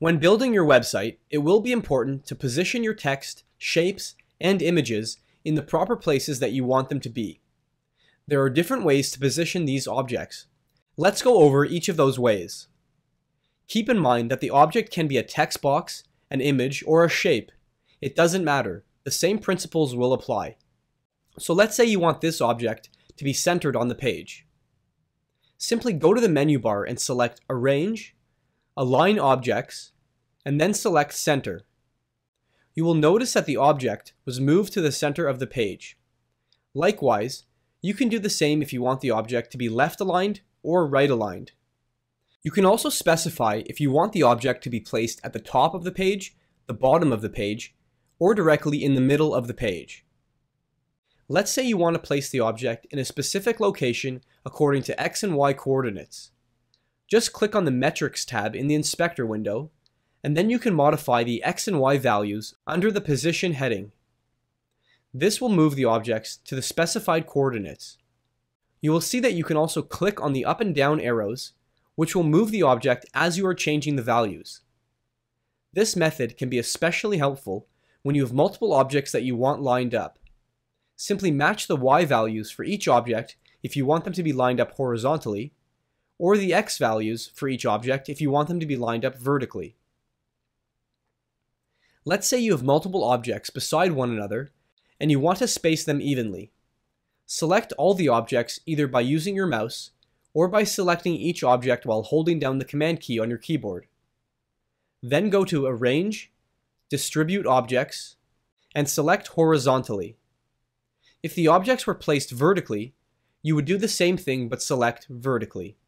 When building your website, it will be important to position your text, shapes, and images in the proper places that you want them to be. There are different ways to position these objects. Let's go over each of those ways. Keep in mind that the object can be a text box, an image, or a shape. It doesn't matter. The same principles will apply. So let's say you want this object to be centered on the page. Simply go to the menu bar and select Arrange, Align Objects, and then select Center. You will notice that the object was moved to the center of the page. Likewise, you can do the same if you want the object to be left aligned or right aligned. You can also specify if you want the object to be placed at the top of the page, the bottom of the page, or directly in the middle of the page. Let's say you want to place the object in a specific location according to x and y coordinates. Just click on the Metrics tab in the Inspector window, and then you can modify the x and y values under the Position heading. This will move the objects to the specified coordinates. You will see that you can also click on the up and down arrows, which will move the object as you are changing the values. This method can be especially helpful when you have multiple objects that you want lined up. Simply match the y values for each object if you want them to be lined up horizontally, or the x values for each object if you want them to be lined up vertically. Let's say you have multiple objects beside one another and you want to space them evenly. Select all the objects either by using your mouse or by selecting each object while holding down the command key on your keyboard. Then go to Arrange, Distribute Objects, and select Horizontally. If the objects were placed vertically, you would do the same thing but select vertically.